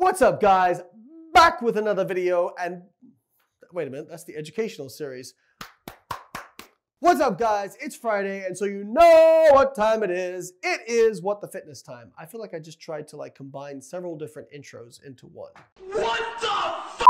What's up, guys? Back with another video, and wait a minute, that's the educational series. What's up, guys? It's Friday, and so you know what time it is. It is What the Fitness time. I feel like I just tried to like combine several different intros into one. What the f?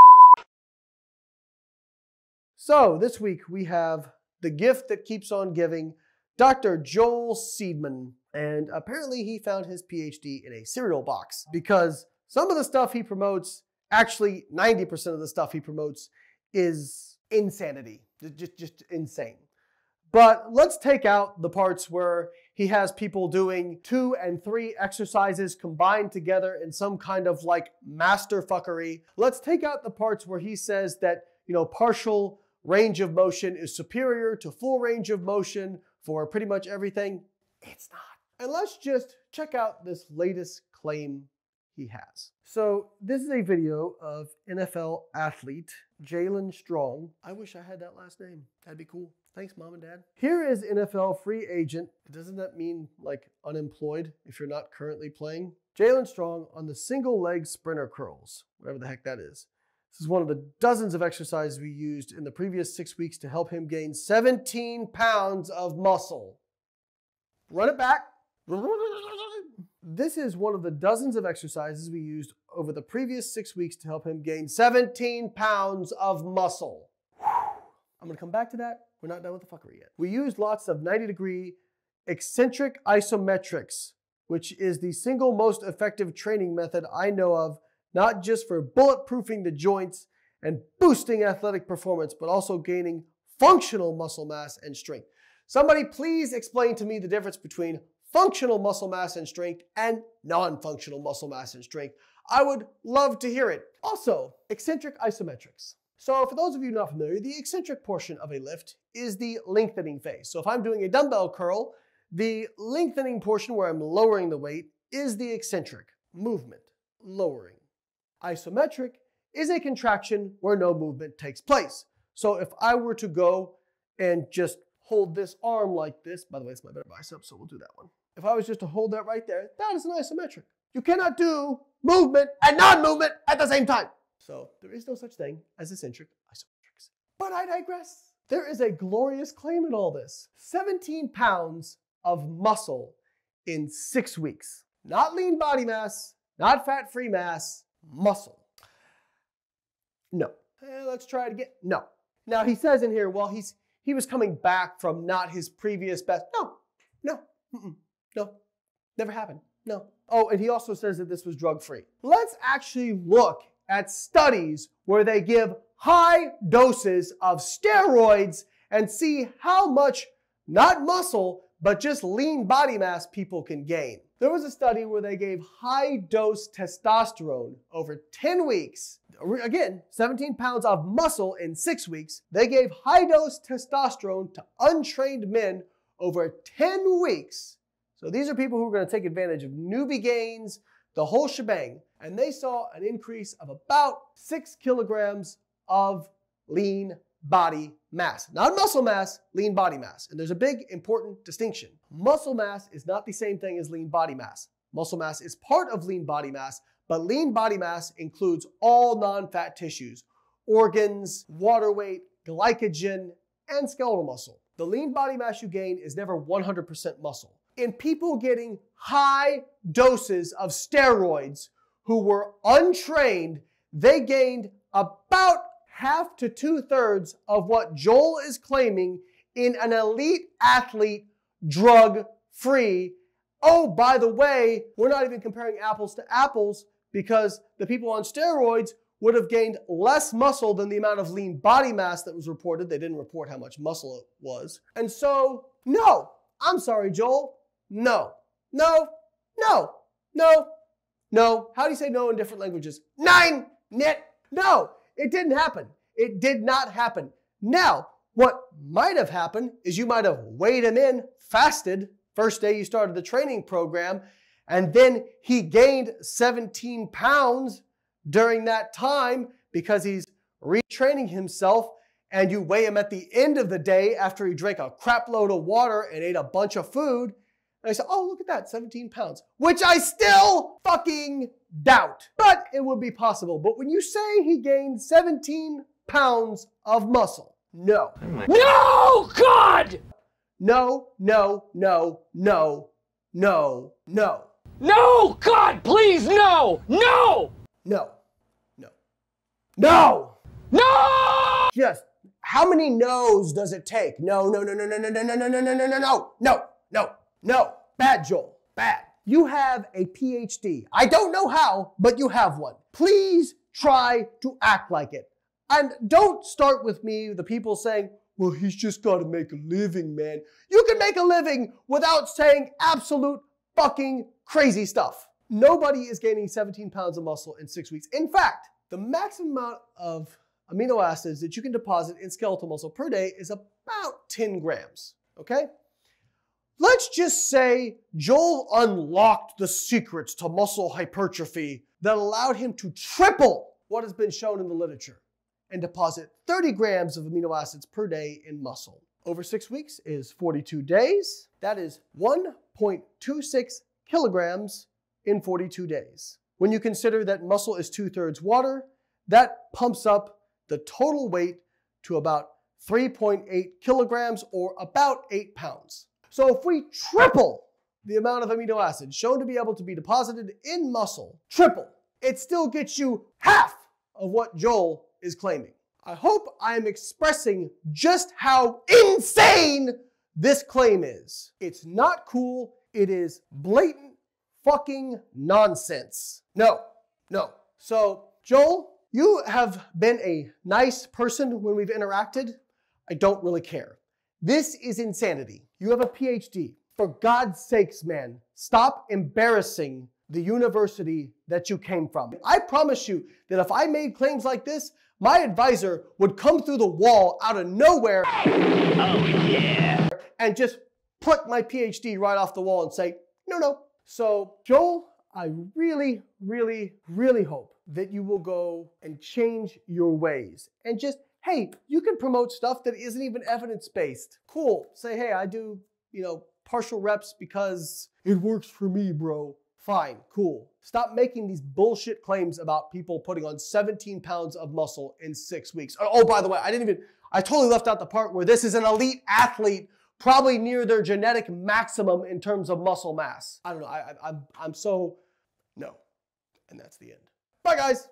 So this week we have the gift that keeps on giving, Dr. Joel Seedman. And apparently he found his PhD in a cereal box because some of the stuff he promotes, actually 90% of the stuff he promotes is insanity. Just, just, insane. But let's take out the parts where he has people doing two and three exercises combined together in some kind of like master fuckery. Let's take out the parts where he says that, you know, partial range of motion is superior to full range of motion for pretty much everything. It's not. And let's just check out this latest claim he has. So this is a video of NFL athlete Jaelen Strong. I wish I had that last name. That'd be cool. Thanks, mom and dad. Here is NFL free agent. Doesn't that mean like unemployed if you're not currently playing? Jaelen Strong on the single leg sprinter curls, whatever the heck that is. This is one of the dozens of exercises we used in the previous six weeks to help him gain 17 pounds of muscle. Run it back. This is one of the dozens of exercises we used over the previous six weeks to help him gain 17 pounds of muscle. I'm gonna come back to that. We're not done with the fuckery yet. We used lots of 90 degree eccentric isometrics, which is the single most effective training method I know of, not just for bulletproofing the joints and boosting athletic performance, but also gaining functional muscle mass and strength. Somebody please explain to me the difference between functional muscle mass and strength and non-functional muscle mass and strength. I would love to hear it. Also, eccentric isometrics. So for those of you not familiar, the eccentric portion of a lift is the lengthening phase. So if I'm doing a dumbbell curl, the lengthening portion where I'm lowering the weight is the eccentric movement, lowering. Isometric is a contraction where no movement takes place. So if I were to go and just hold this arm like this, by the way, it's my better bicep, so we'll do that one. If I was just to hold that right there, that is an isometric. You cannot do movement and non-movement at the same time. So there is no such thing as eccentric isometrics. But I digress. There is a glorious claim in all this. 17 pounds of muscle in six weeks. Not lean body mass, not fat-free mass, muscle. No. Eh, let's try it again. No. Now he says in here, well, he's he was coming back from not his previous best. No, no, mm-mm. No, never happened. No. Oh, and he also says that this was drug free. Let's actually look at studies where they give high doses of steroids and see how much, not muscle, but just lean body mass people can gain. There was a study where they gave high dose testosterone over 10 weeks. Again, 17 pounds of muscle in six weeks. They gave high dose testosterone to untrained men over 10 weeks. So these are people who are going to take advantage of newbie gains, the whole shebang. And they saw an increase of about six kilograms of lean body mass. Not muscle mass, lean body mass. And there's a big important distinction. Muscle mass is not the same thing as lean body mass. Muscle mass is part of lean body mass, but lean body mass includes all non-fat tissues, organs, water weight, glycogen, and skeletal muscle. The lean body mass you gain is never 100% muscle. In people getting high doses of steroids who were untrained, they gained about half to two thirds of what Joel is claiming in an elite athlete drug free. Oh, by the way, we're not even comparing apples to apples because the people on steroids would have gained less muscle than the amount of lean body mass that was reported. They didn't report how much muscle it was. And so, no, I'm sorry, Joel. No, no, no, no, no. How do you say no in different languages? Nine, nit, no. It didn't happen. It did not happen. Now, what might have happened is you might have weighed him in, fasted, first day you started the training program, and then he gained 17 pounds during that time because he's retraining himself and you weigh him at the end of the day after he drank a crap load of water and ate a bunch of food. And I said, oh, look at that, 17 pounds, which I still fucking doubt, but it would be possible. But when you say he gained 17 pounds of muscle, no. No, God! No, no, no, no, no, no, No, God, please, no! No! no, no, no. No! Yes. How many no's does it take? No, no, no, no, no, no, no, no, no, no, no, no, no, no, no, no. Bad, Joel. Bad. You have a PhD. I don't know how, but you have one. Please try to act like it. And don't start with me, the people saying, well, he's just got to make a living, man. You can make a living without saying absolute fucking crazy stuff. Nobody is gaining 17 pounds of muscle in six weeks. In fact, the maximum amount of amino acids that you can deposit in skeletal muscle per day is about 10 grams. Okay? Let's just say Joel unlocked the secrets to muscle hypertrophy that allowed him to triple what has been shown in the literature and deposit 30 grams of amino acids per day in muscle. Over six weeks is 42 days. That is 1.26 kilograms in 42 days. When you consider that muscle is two thirds water, that pumps up the total weight to about 3.8 kilograms or about eight pounds. So if we triple the amount of amino acids shown to be able to be deposited in muscle, triple, it still gets you half of what Joel is claiming. I hope I am expressing just how insane this claim is. It's not cool. It is blatant fucking nonsense. No, no. So, Joel, you have been a nice person when we've interacted. I don't really care. This is insanity. You have a PhD. For God's sakes, man, stop embarrassing the university that you came from. I promise you that if I made claims like this, my advisor would come through the wall out of nowhere Oh, yeah. and just pluck my PhD right off the wall and say, no, no. So, Joel, I really, really, really hope that you will go and change your ways and just, hey, you can promote stuff that isn't even evidence based. Cool. Say, hey, I do, you know, partial reps because it works for me, bro. Fine, cool. Stop making these bullshit claims about people putting on 17 pounds of muscle in six weeks. Oh, oh, by the way, I didn't even, I totally left out the part where this is an elite athlete, probably near their genetic maximum in terms of muscle mass. I don't know. I, I, I'm, I'm so, no. And that's the end. Bye, guys.